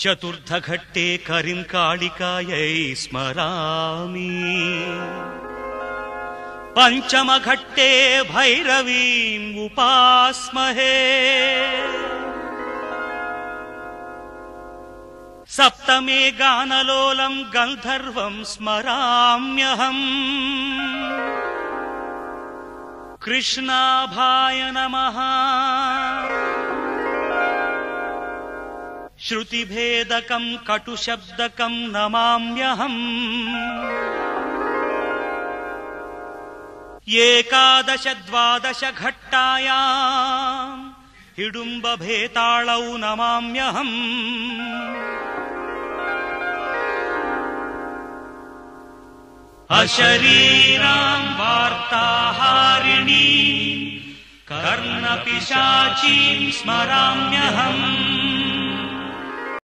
चतुर्थघट्टे करिम् कालिकायै स्मरामि। पञ्चमघट्टे भैरवीम् उपास्महे। सप्तमे गानलोलम् गन्धर्वम् स्मराम्यहम्। कृष्णाभाय नमः श्रुतिभेदकम् कटुशब्दकम् नमाम्यहम्। एकादश द्वादश घट्टायाम् हिडुम्बभेताळौ नमाम्यहम्। अशरीराम् वार्ताहारिणी कर्णपिशाचीम् स्मराम्यहम्